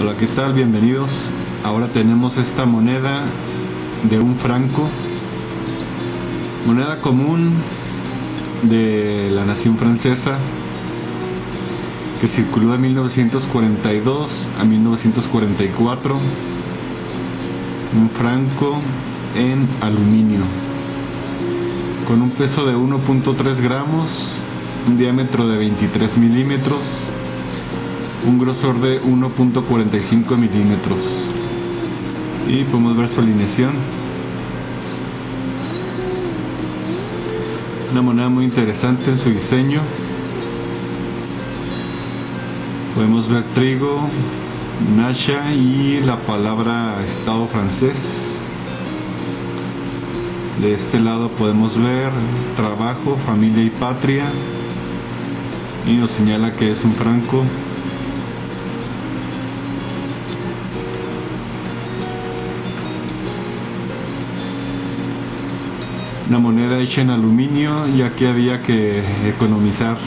Hola, ¿qué tal? Bienvenidos. Ahora tenemos esta moneda de un franco. Moneda común de la nación francesa que circuló de 1942 a 1944. Un franco en aluminio con un peso de 1.3 gramos, un diámetro de 23 milímetros un grosor de 1.45 milímetros. Y podemos ver su alineación. Una moneda muy interesante en su diseño. Podemos ver trigo Nasha y la palabra estado francés. De este lado podemos ver trabajo familia y patria. Y nos señala que es un franco una moneda hecha en aluminio ya que había que economizar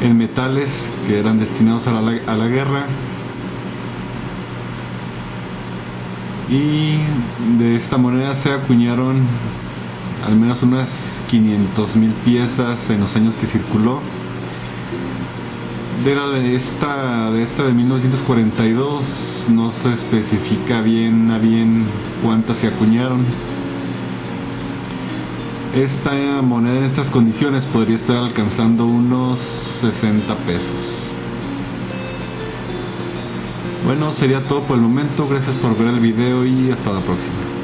en metales que eran destinados a la, a la guerra. Y de esta moneda se acuñaron al menos unas 500 mil piezas en los años que circuló. De la de esta de esta de 1942 no se especifica bien a bien cuántas se acuñaron esta moneda en estas condiciones podría estar alcanzando unos 60 pesos. Bueno, sería todo por el momento. Gracias por ver el video y hasta la próxima.